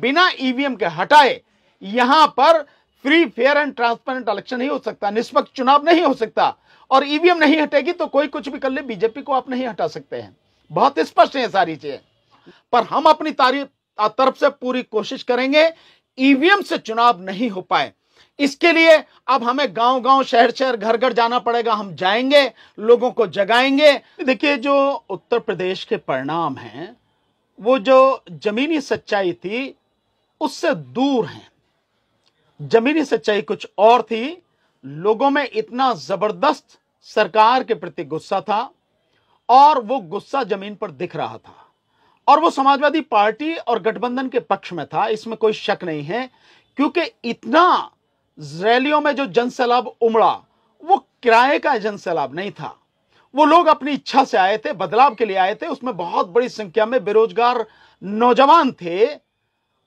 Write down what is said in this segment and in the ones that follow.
बिना ईवीएम के हटाए यहाँ पर free, fair and transparent election नहीं हो सकता, निष्पक्ष चुनाव नहीं हो सकता और ईवीएम नहीं हटेगी तो कोई कुछ भी कर ले, बीजेपी को आप नहीं हटा सकते हैं। बहुत स्पष्ट है सारी चीज़ें। पर हम अपनी तारीफ़ तरफ़ से पूरी कोशिश करेंगे, ईवीएम से चुनाव नहीं हो पाए। इसके लिए अब हमें गाँव गाँव शहर शहर घर घर जाना पड़ेगा। हम जाएँगे, लोगों को जगाएँगे। देखिए, जो उत्तर प्रदेश के परिणाम हैं, वो जो जमीनी सच्चाई थी उससे दूर हैं। जमीनी सच्चाई कुछ और थी। लोगों में इतना ज़बरदस्त सरकार के प्रति गुस्सा था और वो गुस्सा ज़मीन पर दिख रहा था। और वो समाजवादी पार्टी और गठबंधन के पक्ष में था। इसमें कोई शक नहीं है, क्योंकि इतना रैलियों में जो जनसैलाब उमड़ा, वो किराए का जनसैलाब नहीं था। वो लोग अपनी इच्छा से आए थे, बदलाव के लिए आए थे। उसमें बहुत बड़ी संख्या में बेरोजगार नौजवान थे।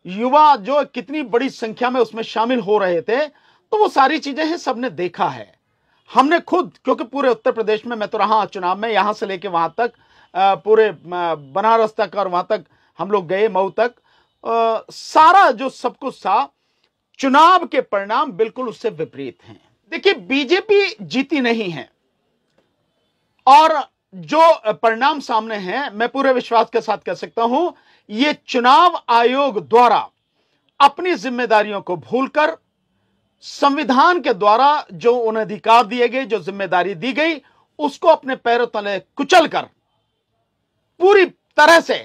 युवा जो कितनी बड़ी संख्या में उसमें शामिल हो रहे थे तो वो सारी चीज़ें हैं, सबने देखा है। हमने खुद, क्योंकि पूरे उत्तर प्रदेश में, मैं तो रहा चुनाव में, यहाँ से लेके वहाँ तक पूरे बनारस तक और वहाँ तक हम लोग गए, मऊ तक सारा जो सब कुछ था, चुनाव के परिणाम बिल्कुल उससे विपरीत हैं। देखिए, बीजेपी जीती नहीं है, और जो परिणाम सामने हैं, मैं पूरे विश्वास के साथ कह सकता हूँ, ये चुनाव आयोग द्वारा अपनी जिम्मेदारियों को भूलकर, संविधान के द्वारा जो उन्हें अधिकार दिए गए, जो ज़िम्मेदारी दी गई, उसको अपने पैरों तले कुचल कर पूरी तरह से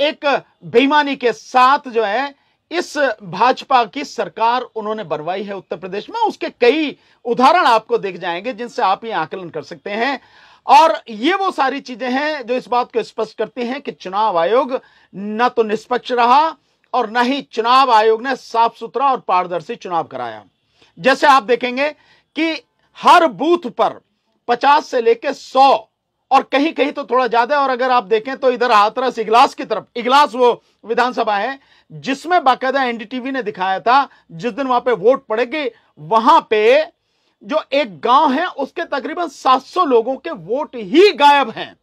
एक बेईमानी के साथ जो है, इस भाजपा की सरकार उन्होंने बनवाई है उत्तर प्रदेश में। उसके कई उदाहरण आपको देख जाएँगे, जिनसे आप ये आकलन कर सकते हैं। और ये वो सारी चीज़ें हैं जो इस बात को स्पष्ट करती हैं कि चुनाव आयोग न तो निष्पक्ष रहा और न ही चुनाव आयोग ने साफ़ सुथरा और पारदर्शी चुनाव कराया। जैसे आप देखेंगे कि हर बूथ पर 50 से लेकर 100 और कहीं कहीं तो थोड़ा ज़्यादा और अगर आप देखें तो इधर हाथरस इगलास की तरफ़, इगलास वो विधानसभा है, जिसमें बाकायदा एनडीटीवी ने दिखाया था, जिस दिन वहाँ पे वोट पड़ेगी, वहाँ पे जो एक गाँव है, उसके तकरीबन 700 लोगों के वोट ही गायब हैं।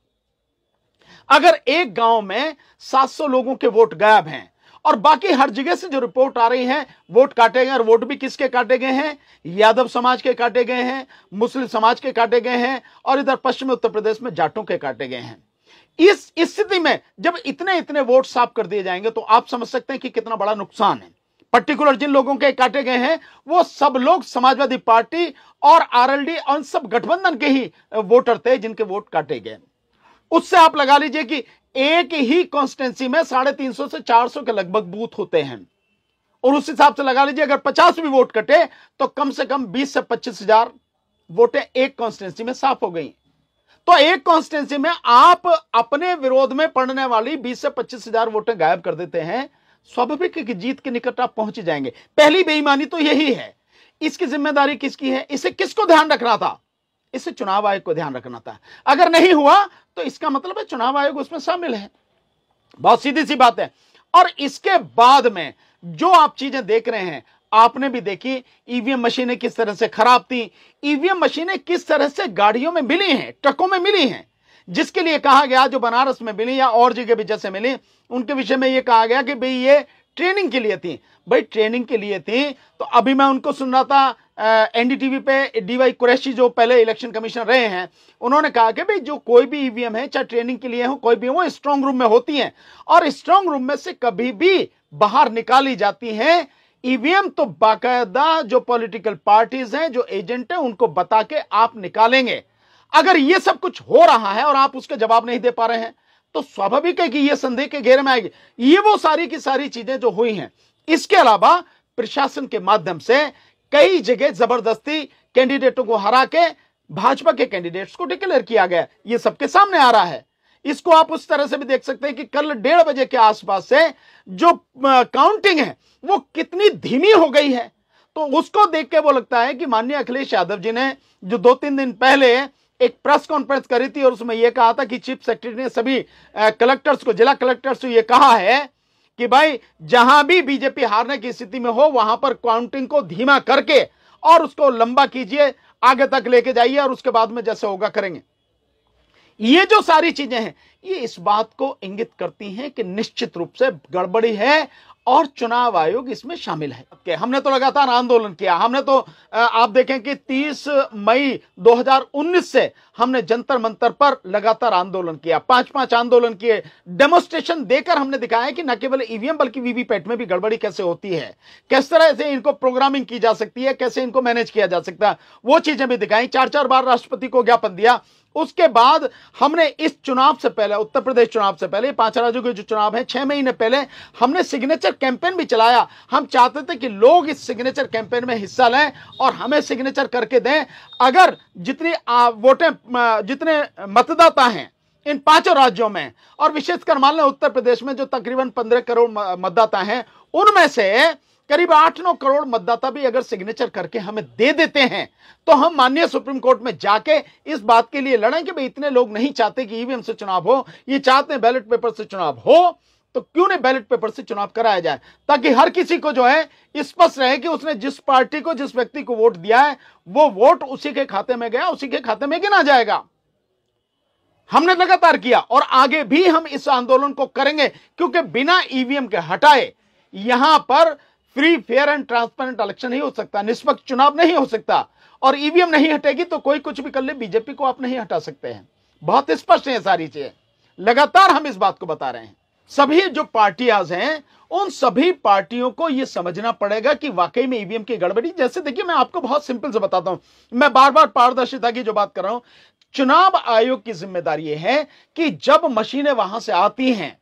अगर एक गाँव में 700 लोगों के वोट गायब हैं, और बाकी हर जगह से जो रिपोर्ट आ रही है, वोट काटे गए और वोट भी किसके काटे गए हैं? यादव समाज के काटे गए हैं, मुस्लिम समाज के काटे गए हैं, और इधर पश्चिमी उत्तर प्रदेश में जाटों के काटे गए हैं। इस स्थिति में जब इतने इतने वोट साफ़ कर दिए जाएँगे तो आप समझ सकते हैं कि कितना बड़ा नुकसान है। पर्टिकुलर जिन लोगों के काटे गए हैं, वो सब लोग समाजवादी पार्टी और आरएलडी और सब गठबंधन के ही वोटर थे जिनके वोट काटे गए। उससे आप लगा लीजिए कि एक ही कॉन्स्टेंसी में साढ़े तीन सौ से चार सौ के लगभग बूथ होते हैं। और उस हिसाब से लगा लीजिए, अगर पचास भी वोट कटे तो कम से कम बीस से पच्चीस हज़ार वोटें एक कॉन्स्टेंसी में साफ़ हो गई। तो एक कॉन्स्टेंसी में आप अपने विरोध में पड़ने वाली बीस से पच्चीस हज़ार वोटें गायब कर देते हैं। स्वाभाविक कि जीत के निकट आप पहुँच जाएँगे। पहली बेईमानी तो यही है। इसकी ज़िम्मेदारी किसकी है? इसे किसको ध्यान रखना था? इसे चुनाव आयोग को ध्यान रखना था। अगर नहीं हुआ तो इसका मतलब है चुनाव आयोग उसमें शामिल है। बहुत सीधी सी बात है। और इसके बाद में जो आप चीज़ें देख रहे हैं, आपने भी देखी, ईवीएम मशीनें किस तरह से खराब थी, ईवीएम मशीनें किस तरह से गाड़ियों में मिली हैं, ट्रकों में मिली हैं जिसके लिए कहा गया, जो बनारस में मिली या और जगह भी जैसे मिली, उनके विषय में यह कहा गया कि भाई ये ट्रेनिंग के लिए थी। भाई ट्रेनिंग के लिए थी तो अभी मैं उनको सुन रहा था एनडीटीवी पे डीवाई कुरैशी जो पहले इलेक्शन कमिश्नर रहे हैं, उन्होंने कहा कि भाई जो कोई भी ईवीएम है, चाहे ट्रेनिंग के लिए हो, कोई भी वो स्ट्रांग रूम में होती हैं। और स्ट्रांग रूम में से कभी भी बाहर निकाली जाती हैं। ईवीएम तो बाकायदा जो पॉलिटिकल पार्टीज़ हैं, जो एजेंट हैं, उनको बता के आप निकालेंगे। अगर ये सब कुछ हो रहा है और आप उसके जवाब नहीं दे पा रहे हैं तो स्वाभाविक है कि यह संदेह के घेरे में आएगी। ये वो सारी की सारी चीज़ें जो हुई हैं, इसके अलावा प्रशासन के माध्यम से कई जगह ज़बरदस्ती कैंडिडेटों को हरा के, भाजपा के कैंडिडेट्स को डिक्लेयर किया गया। ये सबके सामने आ रहा है। इसको आप उस तरह से भी देख सकते हैं कि कल डेढ़ बजे के आसपास से जो काउंटिंग है, वो कितनी धीमी हो गई है। तो उसको देख के वो लगता है कि माननीय अखिलेश यादव जी ने जो दो तीन दिन पहले एक प्रेस कॉन्फ्रेंस करी थी और उसमें यह कहा था कि चीफ सेक्रेटरी ने सभी कलेक्टर्स को, जिला कलेक्टर्स को यह कहा है कि भाई, जहाँ भी बीजेपी हारने की स्थिति में हो, वहाँ पर काउंटिंग को धीमा करके और उसको लंबा कीजिए, आगे तक लेके जाइए और उसके बाद में जैसे होगा करेंगे। ये जो सारी चीज़ें हैं, ये इस बात को इंगित करती हैं कि निश्चित रूप से गड़बड़ी है और चुनाव आयोग इसमें शामिल है। okay, हमने तो लगातार आंदोलन किया हमने तो आप देखें कि 30 मई 2019 से हमने जंतर मंतर पर लगातार आंदोलन किया पाँच पाँच आंदोलन किए। डेमोस्ट्रेशन देकर हमने दिखाया कि न केवल ईवीएम बल्कि वीवीपैट में भी गड़बड़ी कैसे होती है किस तरह से इनको प्रोग्रामिंग की जा सकती है कैसे इनको मैनेज किया जा सकता है वो चीज़ें भी दिखाई। चार चार बार राष्ट्रपति को ज्ञापन दिया उसके बाद हमने इस चुनाव से पहले, उत्तर प्रदेश चुनाव से पहले पाँच राज्यों के जो चुनाव है, छह महीने पहले हमने सिग्नेचर कैंपेन भी चलाया। हम चाहते थे कि लोग इस सिग्नेचर कैंपेन में हिस्सा लें और हमें सिग्नेचर करके दें। अगर जितनी वोटें जितने मतदाता हैं इन पाँचों राज्यों में, और विशेषकर मान लें उत्तर प्रदेश में जो तकरीबन पंद्रह करोड़ मतदाता हैं उनमें से करीब आठ नौ करोड़ मतदाता भी अगर सिग्नेचर करके हमें दे देते हैं तो हम माननीय सुप्रीम कोर्ट में जाके इस बात के लिए लड़ें कि भाई इतने लोग नहीं चाहते कि ईवीएम से चुनाव हो, ये चाहते हैं बैलेट पेपर से चुनाव हो तो क्यों नहीं बैलेट पेपर से चुनाव कराया जाए? ताकि हर किसी को जो है स्पष्ट रहे कि उसने जिस पार्टी को, जिस व्यक्ति को वोट दिया है, वो वोट उसी के खाते में गया, उसी के खाते में गिना जाएगा। हमने लगातार किया और आगे भी हम इस आंदोलन को करेंगे, क्योंकि बिना ईवीएम के हटाए यहाँ पर free fair and transparent election नहीं हो सकता, निष्पक्ष चुनाव नहीं हो सकता। और ईवीएम नहीं हटेगी तो कोई कुछ भी कर ले बीजेपी को आप नहीं हटा सकते हैं। बहुत स्पष्ट है सारी चीज़ें। लगातार हम इस बात को बता रहे हैं। सभी जो पार्टियाँ हैं, उन सभी पार्टियों को यह समझना पड़ेगा कि वाकई में ईवीएम की गड़बड़ी, जैसे देखिए मैं आपको बहुत सिंपल से बताता हूँ। मैं बार बार पारदर्शिता की जो बात कर रहा हूँ, चुनाव आयोग की ज़िम्मेदारी है कि जब मशीनें वहाँ से आती हैं,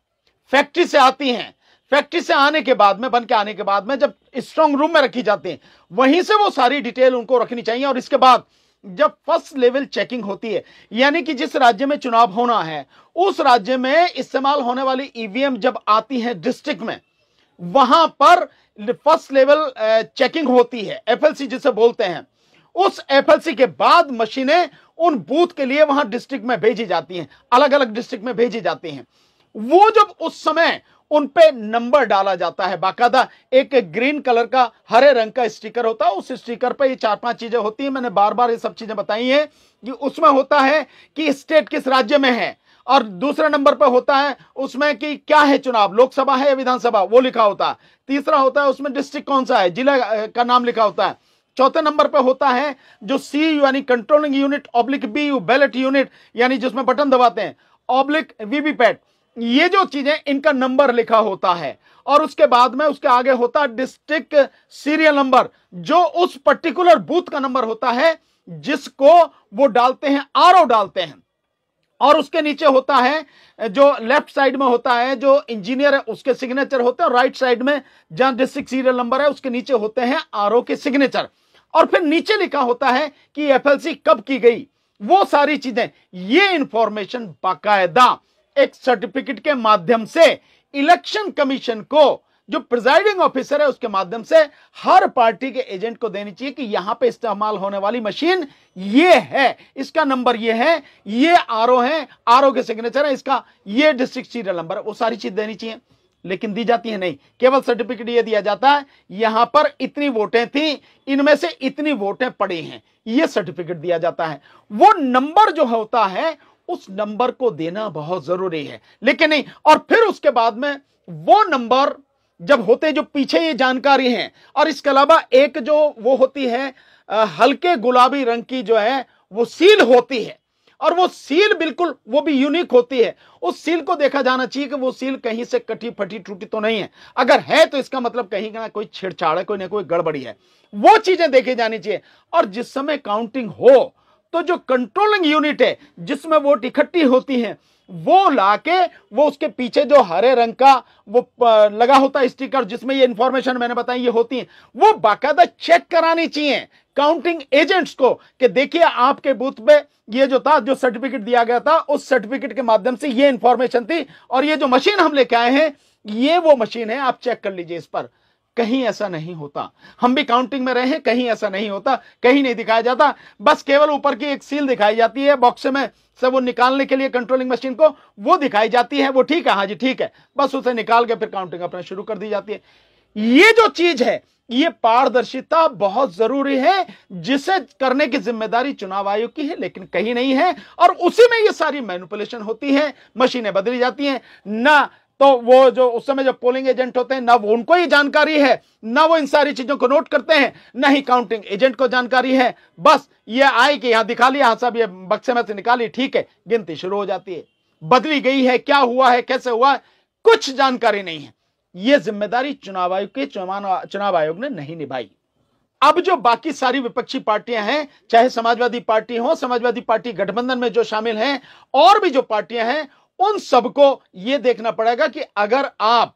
फैक्ट्री से आती हैं फैक्ट्री से आने के बाद में, बन के आने के बाद में जब स्ट्रांग रूम में रखी जाती है, वहीं से वो सारी डिटेल उनको रखनी चाहिए और इसके बाद जब फ़र्स्ट लेवल चेकिंग होती है, यानी कि जिस राज्य में चुनाव होना है, उस राज्य में इस्तेमाल होने वाली ईवीएम जब आती है डिस्ट्रिक्ट में, वहाँ पर फ़र्स्ट लेवल चेकिंग होती है एफएलसी जिसे बोलते हैं। उस एफएलसी के बाद मशीनें उन बूथ के लिए वहाँ डिस्ट्रिक्ट में भेजी जाती हैं अलग अलग डिस्ट्रिक्ट में भेजी जाती हैं। वो जब उस समय उन पे नंबर डाला जाता है बाकायदा एक ग्रीन कलर का हरे रंग का स्टिकर होता है, उस स्टिकर पे ये चार पाँच चीज़ें होती है, मैंने बार बार ये सब चीज़ें बताई हैं कि उसमें होता है कि स्टेट किस राज्य में है और दूसरे नंबर पर होता है उसमें कि क्या है चुनाव, लोकसभा है या विधानसभा, वो लिखा होता है। तीसरा होता है उसमें डिस्ट्रिक्ट कौन सा है, जिला का नाम लिखा होता है। चौथे नंबर पर होता है जो सी यानी controlling unit oblique B U ballot unit यानी जिसमें बटन दबाते हैं ऑब्लिक वीवीपैट ये जो चीज़ें, इनका नंबर लिखा होता है। और उसके बाद में उसके आगे होता है डिस्ट्रिक्ट सीरियल नंबर, जो उस पर्टिकुलर बूथ का नंबर होता है, जिसको वो डालते हैं, आरओ डालते हैं। और उसके नीचे होता है, जो लेफ़्ट साइड में होता है, जो इंजीनियर है, उसके सिग्नेचर होते हैं राइट साइड में जहाँ डिस्ट्रिक्ट सीरियल नंबर है, उसके नीचे होते हैं, आरओ के सिग्नेचर। और फिर नीचे लिखा होता है कि एफएलसी कब की गई, वो सारी चीज़ें, ये इंफॉर्मेशन बाकायदा एक सर्टिफिकेट के माध्यम से इलेक्शन कमीशन को, जो प्रिजाइडिंग ऑफिसर है, उसके माध्यम से हर पार्टी के एजेंट को देनी चाहिए कि यहाँ पे इस्तेमाल होने वाली मशीन ये है। इसका नंबर ये है, ये आर है, आर के सिग्नेचर है, इसका ये डिस्ट्रिक्ट सीरियल नंबर है, वो सारी चीज़ देनी चाहिए। लेकिन दी जाती है नहीं। केवल सर्टिफिकेट ये दिया जाता है, यहाँ पर इतनी वोटें थी, इनमें से इतनी वोटें पड़ी हैं, ये सर्टिफिकेट दिया जाता है। वो नंबर जो होता है उस नंबर को देना बहुत ज़रूरी है। लेकिन नहीं, और फिर उसके बाद में वो नंबर जब होते जो पीछे ये जानकारी है, और इसके अलावा एक जो वो होती है हल्के गुलाबी रंग की जो है, वो सील होती है। और वो सील बिल्कुल, वो भी यूनिक होती है। उस सील को देखा जाना चाहिए कि वो सील कहीं से कटी फटी टूटी तो नहीं है। अगर है तो इसका मतलब कहीं ना कोई छेड़छाड़ है, कोई ना कोई गड़बड़ी है। वो चीज़ें देखी जानी चाहिए। और जिस समय काउंटिंग हो तो जो कंट्रोलिंग यूनिट है, जिसमें वोट इकट्ठी होती है, वो लाके वो उसके पीछे जो हरे रंग का वो लगा होता है स्टिकर जिसमें ये इंफॉर्मेशन मैंने बताई, ये होती है, वो बाकायदा चेक करानी चाहिए काउंटिंग एजेंट्स को, कि देखिए आपके बूथ पे ये जो था, जो सर्टिफिकेट दिया गया था, उस सर्टिफिकेट के माध्यम से ये इंफॉर्मेशन थी, और ये जो मशीन हम लेके आए हैं, ये वो मशीन है, आप चेक कर लीजिए इस पर। कहीं ऐसा नहीं होता। हम भी काउंटिंग में रहे हैं, कहीं ऐसा नहीं होता, कहीं नहीं दिखाया जाता। बस केवल ऊपर की एक सील दिखाई जाती है बॉक्स में से वो निकालने के लिए कंट्रोलिंग मशीन को वो दिखाई जाती है, वो ठीक है हाँ जी, ठीक है। बस उसे निकाल के फिर काउंटिंग अपना शुरू कर दी जाती है। ये जो चीज़ है, ये पारदर्शिता बहुत ज़रूरी है, जिसे करने की ज़िम्मेदारी चुनाव आयोग की है, लेकिन कहीं नहीं है, और उसी में ये सारी मैनिपुलेशन होती है, मशीनें बदली जाती हैं, ना तो वो जो उस समय जो पोलिंग एजेंट होते हैं, ना वो उनको ही जानकारी है, ना वो इन सारी चीज़ों को नोट करते हैं, ना ही काउंटिंग एजेंट को जानकारी है। बस ये आए कि यहाँ दिखा लिया हाँ साहब, ये बक्से में से निकाली, ठीक है, गिनती शुरू हो जाती है। बदली गई है, क्या हुआ है, कैसे हुआ है, कुछ जानकारी नहीं है। यह ज़िम्मेदारी चुनाव आयोग के चुनाव आयोग ने नहीं निभाई। अब जो बाकी सारी विपक्षी पार्टियाँ हैं, चाहे समाजवादी पार्टी हो, समाजवादी पार्टी गठबंधन में जो शामिल हैं, और भी जो पार्टियाँ हैं उन सबको यह देखना पड़ेगा कि अगर आप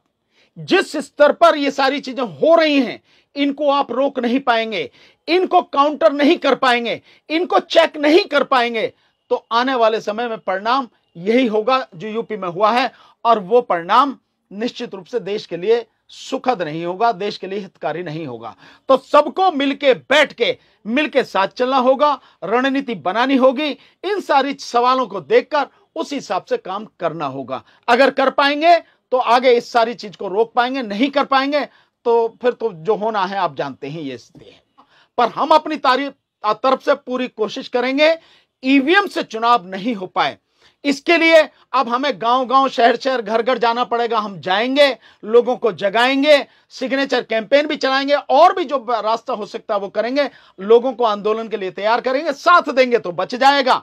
जिस स्तर पर ये सारी चीज़ें हो रही हैं, इनको आप रोक नहीं पाएँगे, इनको काउंटर नहीं कर पाएँगे, इनको चेक नहीं कर पाएँगे तो आने वाले समय में परिणाम यही होगा जो यूपी में हुआ है, और वो परिणाम निश्चित रूप से देश के लिए सुखद नहीं होगा, देश के लिए हितकारी नहीं होगा। तो सबको मिलके बैठ के, मिलके साथ चलना होगा, रणनीति बनानी होगी, इन सारी सवालों को देखकर उस हिसाब से काम करना होगा। अगर कर पाएँगे तो आगे इस सारी चीज़ को रोक पाएँगे, नहीं कर पाएँगे तो फिर तो जो होना है आप जानते हैं, ये स्थिति है। पर हम अपनी तारीफ़ तरफ़ से पूरी कोशिश करेंगे, ईवीएम से चुनाव नहीं हो पाए। इसके लिए अब हमें गाँव गाँव शहर शहर घर घर जाना पड़ेगा। हम जाएँगे, लोगों को जगाएँगे, सिग्नेचर कैंपेन भी चलाएँगे, और भी जो रास्ता हो सकता है वो करेंगे। लोगों को आंदोलन के लिए तैयार करेंगे, साथ देंगे तो बच जाएगा।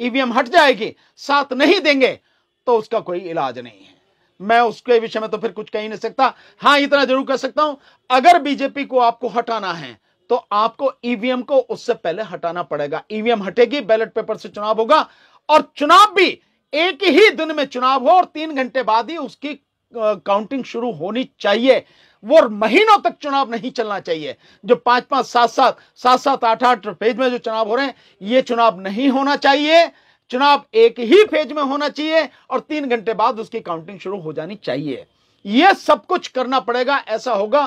ईवीएम हट जाएगी, साथ नहीं देंगे तो उसका कोई इलाज नहीं है। मैं उसके विषय में तो फिर कुछ कह ही नहीं सकता। हाँ, इतना ज़रूर कह सकता हूँ, अगर बीजेपी को आपको हटाना है तो आपको ईवीएम को उससे पहले हटाना पड़ेगा। ईवीएम हटेगी, बैलेट पेपर से चुनाव होगा, और चुनाव भी एक ही दिन में चुनाव हो, और तीन घंटे बाद ही उसकी काउंटिंग शुरू होनी चाहिए। वो महीनों तक चुनाव नहीं चलना चाहिए। जो पाँच पाँच सात सात सात सात आठ आठ फ़ेज़ में जो चुनाव हो रहे हैं, ये चुनाव नहीं होना चाहिए। चुनाव एक ही फ़ेज़ में होना चाहिए और तीन घंटे बाद उसकी काउंटिंग शुरू हो जानी चाहिए। यह सब कुछ करना पड़ेगा, ऐसा होगा,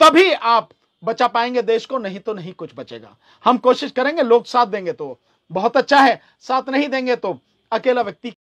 तभी आप बचा पाएँगे देश को, नहीं तो नहीं कुछ बचेगा। हम कोशिश करेंगे, लोग साथ देंगे तो बहुत अच्छा है, साथ नहीं देंगे तो अकेला व्यक्ति